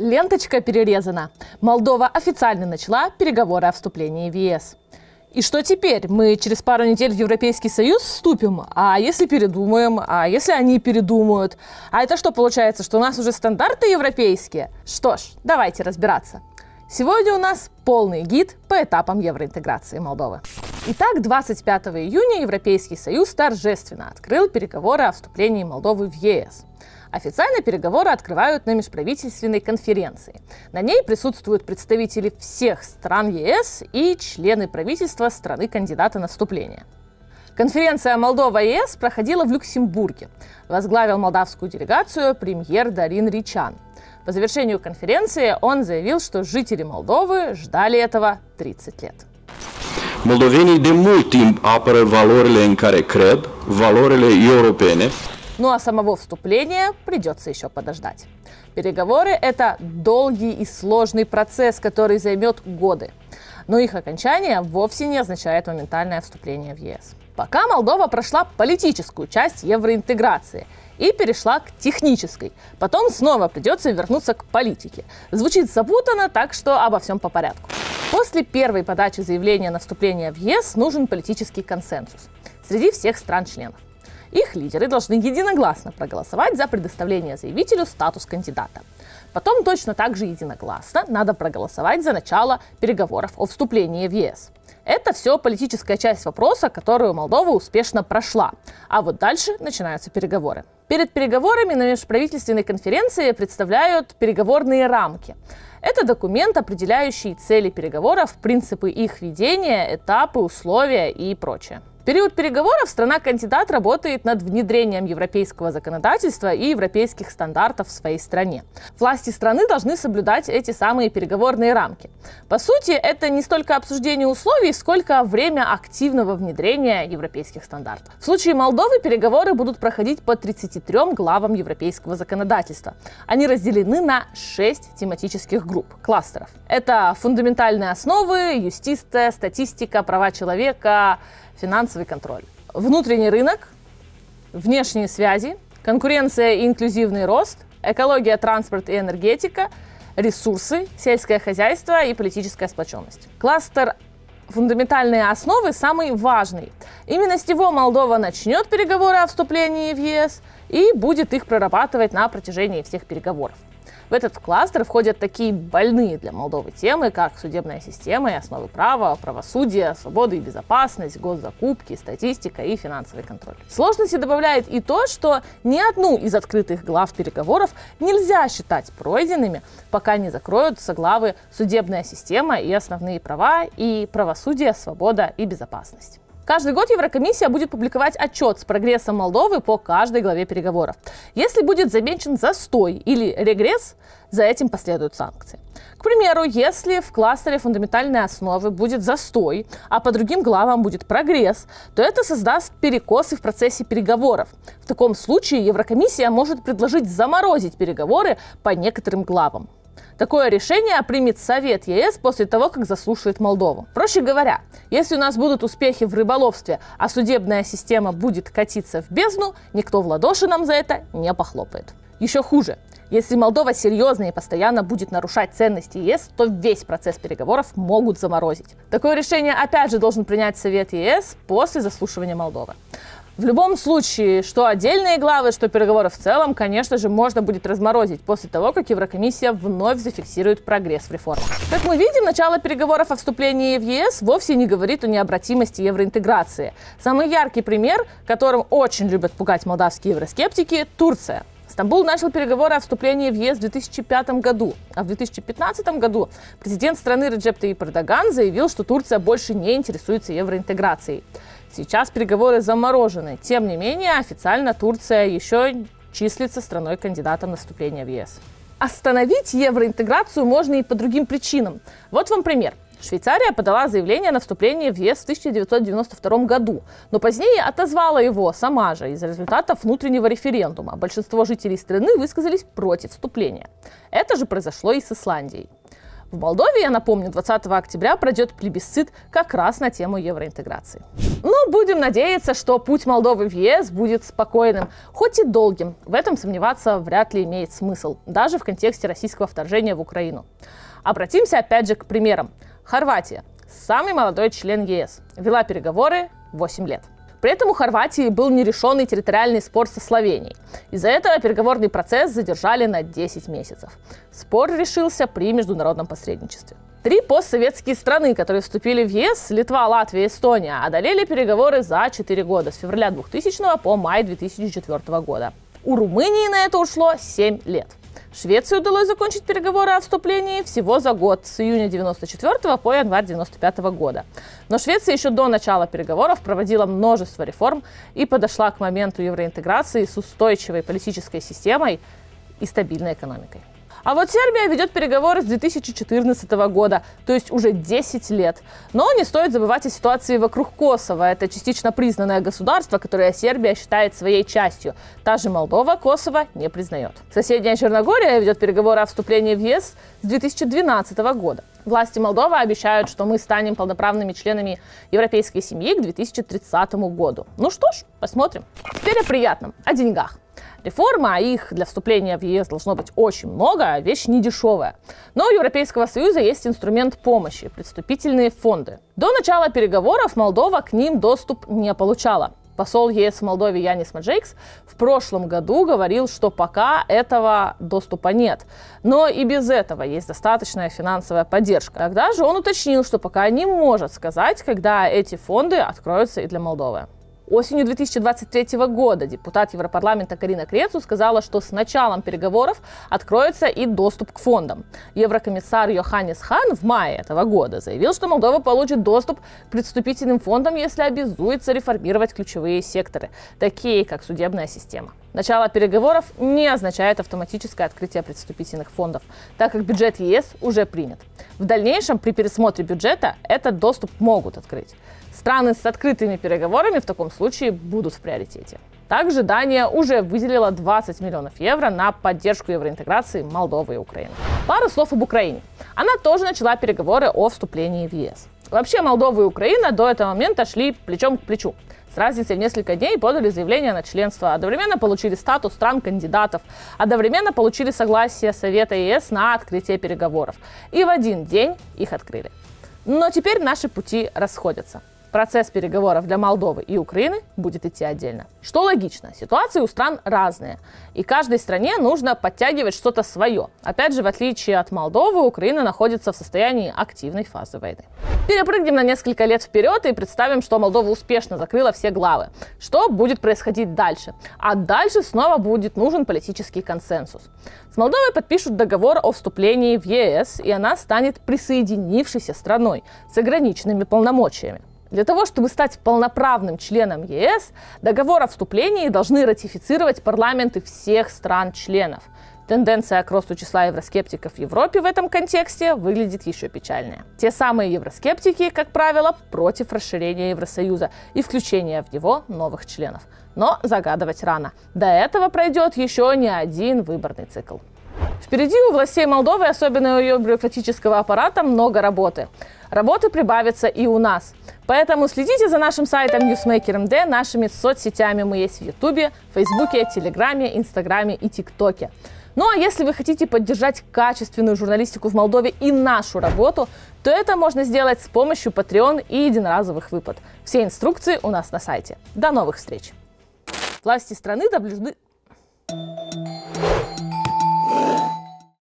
Ленточка перерезана. Молдова официально начала переговоры о вступлении в ЕС. И что теперь? Мы через пару недель в Европейский Союз вступим? А если передумаем? А если они передумают? А это что получается, что у нас уже стандарты европейские? Что ж, давайте разбираться. Сегодня у нас полный гид по этапам евроинтеграции Молдовы. Итак, 25 июня Европейский Союз торжественно открыл переговоры о вступлении Молдовы в ЕС. Официально переговоры открывают на межправительственной конференции. На ней присутствуют представители всех стран ЕС и члены правительства страны-кандидата на вступление. Конференция Молдова-ЕС проходила в Люксембурге. Возглавил молдавскую делегацию премьер Дарин Ричан. По завершению конференции он заявил, что жители Молдовы ждали этого 30 лет. Moldovenii de mult timp apără valorile în care cred, valorile europene, ну а самого вступления придется еще подождать. Переговоры – это долгий и сложный процесс, который займет годы. Но их окончание вовсе не означает моментальное вступление в ЕС. Пока Молдова прошла политическую часть евроинтеграции и перешла к технической. Потом снова придется вернуться к политике. Звучит запутанно, так что обо всем по порядку. После первой подачи заявления на вступление в ЕС нужен политический консенсус среди всех стран-членов. Их лидеры должны единогласно проголосовать за предоставление заявителю статус кандидата. Потом точно так же единогласно надо проголосовать за начало переговоров о вступлении в ЕС. Это все политическая часть вопроса, которую Молдова успешно прошла. А вот дальше начинаются переговоры. Перед переговорами на межправительственной конференции представляют переговорные рамки. Это документ, определяющий цели переговоров, принципы их ведения, этапы, условия и прочее период переговоров страна-кандидат работает над внедрением европейского законодательства и европейских стандартов в своей стране. Власти страны должны соблюдать эти самые переговорные рамки. По сути, это не столько обсуждение условий, сколько время активного внедрения европейских стандартов. В случае Молдовы переговоры будут проходить по 33 главам европейского законодательства. Они разделены на 6 тематических групп, кластеров. Это фундаментальные основы, юстиция, статистика, права человека, финансовый контроль. Внутренний рынок, внешние связи, конкуренция и инклюзивный рост, экология, транспорт и энергетика, ресурсы, сельское хозяйство и политическая сплоченность. Кластер фундаментальные основы самый важный. Именно с него Молдова начнет переговоры о вступлении в ЕС и будет их прорабатывать на протяжении всех переговоров. В этот кластер входят такие больные для Молдовы темы, как судебная система и основы права, правосудие, свобода и безопасность, госзакупки, статистика и финансовый контроль. Сложности добавляет и то, что ни одну из открытых глав переговоров нельзя считать пройденными, пока не закроются главы судебная система и основные права и правосудие, свобода и безопасность. Каждый год Еврокомиссия будет публиковать отчет с прогрессом Молдовы по каждой главе переговоров. Если будет замечен застой или регресс, за этим последуют санкции. К примеру, если в кластере фундаментальной основы будет застой, а по другим главам будет прогресс, то это создаст перекосы в процессе переговоров. В таком случае Еврокомиссия может предложить заморозить переговоры по некоторым главам. Такое решение примет Совет ЕС после того, как заслушает Молдову. Проще говоря, если у нас будут успехи в рыболовстве, а судебная система будет катиться в бездну, никто в ладоши нам за это не похлопает. Еще хуже. Если Молдова серьезно и постоянно будет нарушать ценности ЕС, то весь процесс переговоров могут заморозить. Такое решение опять же должен принять Совет ЕС после заслушивания Молдовы. В любом случае, что отдельные главы, что переговоры в целом, конечно же, можно будет разморозить после того, как Еврокомиссия вновь зафиксирует прогресс в реформах. Как мы видим, начало переговоров о вступлении в ЕС вовсе не говорит о необратимости евроинтеграции. Самый яркий пример, которым очень любят пугать молдавские евроскептики – Турция. Стамбул начал переговоры о вступлении в ЕС в 2005 году, а в 2015 году президент страны Реджеп Таyyip Эрдоган заявил, что Турция больше не интересуется евроинтеграцией. Сейчас переговоры заморожены. Тем не менее, официально Турция еще числится страной-кандидатом на вступление в ЕС. Остановить евроинтеграцию можно и по другим причинам. Вот вам пример. Швейцария подала заявление на вступление в ЕС в 1992 году, но позднее отозвала его сама же из-за результатов внутреннего референдума. Большинство жителей страны высказались против вступления. Это же произошло и с Исландией. В Молдове, я напомню, 20 октября пройдет плебисцит как раз на тему евроинтеграции. Но будем надеяться, что путь Молдовы в ЕС будет спокойным, хоть и долгим. В этом сомневаться вряд ли имеет смысл, даже в контексте российского вторжения в Украину. Обратимся опять же к примерам. Хорватия, самый молодой член ЕС, вела переговоры 8 лет. При этом у Хорватии был нерешенный территориальный спор со Словенией. Из-за этого переговорный процесс задержали на 10 месяцев. Спор решился при международном посредничестве. Три постсоветские страны, которые вступили в ЕС, Литва, Латвия и Эстония, одолели переговоры за 4 года, с февраля 2000 по май 2004 года. У Румынии на это ушло 7 лет. Швеции удалось закончить переговоры о вступлении всего за год, с июня 94 по январь 95 года. Но Швеция еще до начала переговоров проводила множество реформ и подошла к моменту евроинтеграции с устойчивой политической системой и стабильной экономикой. А вот Сербия ведет переговоры с 2014 года, то есть уже 10 лет. Но не стоит забывать о ситуации вокруг Косово. Это частично признанное государство, которое Сербия считает своей частью. Та же Молдова Косово не признает. Соседняя Черногория ведет переговоры о вступлении в ЕС с 2012 года. Власти Молдовы обещают, что мы станем полноправными членами европейской семьи к 2030 году. Ну что ж, посмотрим. Теперь о приятном, о деньгах. Реформа, а их для вступления в ЕС должно быть очень много, а вещь не дешевая. Но у Европейского Союза есть инструмент помощи – предступительные фонды. До начала переговоров Молдова к ним доступ не получала. Посол ЕС в Молдове Янис Маджейкс в прошлом году говорил, что пока этого доступа нет. Но и без этого есть достаточная финансовая поддержка. Тогда же он уточнил, что пока не может сказать, когда эти фонды откроются и для Молдовы. Осенью 2023 года депутат Европарламента Карина Крецу сказала, что с началом переговоров откроется и доступ к фондам. Еврокомиссар Йоханнес Хан в мае этого года заявил, что Молдова получит доступ к предступительным фондам, если обязуется реформировать ключевые секторы, такие как судебная система. Начало переговоров не означает автоматическое открытие предступительных фондов, так как бюджет ЕС уже принят. В дальнейшем при пересмотре бюджета этот доступ могут открыть. Страны с открытыми переговорами в таком случае будут в приоритете. Также Дания уже выделила 20 миллионов евро на поддержку евроинтеграции Молдовы и Украины. Пару слов об Украине. Она тоже начала переговоры о вступлении в ЕС. Вообще Молдова и Украина до этого момента шли плечом к плечу. С разницей в несколько дней подали заявление на членство, одновременно получили статус стран-кандидатов, одновременно получили согласие Совета ЕС на открытие переговоров. И в один день их открыли. Но теперь наши пути расходятся. Процесс переговоров для Молдовы и Украины будет идти отдельно. Что логично, ситуации у стран разные, и каждой стране нужно подтягивать что-то свое. Опять же, в отличие от Молдовы, Украина находится в состоянии активной фазы войны. Перепрыгнем на несколько лет вперед и представим, что Молдова успешно закрыла все главы. Что будет происходить дальше? А дальше снова будет нужен политический консенсус. С Молдовой подпишут договор о вступлении в ЕС, и она станет присоединившейся страной с ограниченными полномочиями. Для того, чтобы стать полноправным членом ЕС, договор о вступлении должны ратифицировать парламенты всех стран-членов. Тенденция к росту числа евроскептиков в Европе в этом контексте выглядит еще печальнее. Те самые евроскептики, как правило, против расширения Евросоюза и включения в него новых членов. Но загадывать рано. До этого пройдет еще не один выборный цикл. Впереди у властей Молдовы, особенно у ее бюрократического аппарата, много работы. Работы прибавится и у нас. Поэтому следите за нашим сайтом Newsmaker MD, нашими соцсетями. Мы есть в Ютубе, Фейсбуке, Телеграме, Инстаграме и ТикТоке. Ну а если вы хотите поддержать качественную журналистику в Молдове и нашу работу, то это можно сделать с помощью Patreon и единоразовых выплат. Все инструкции у нас на сайте. До новых встреч! Власти страны должны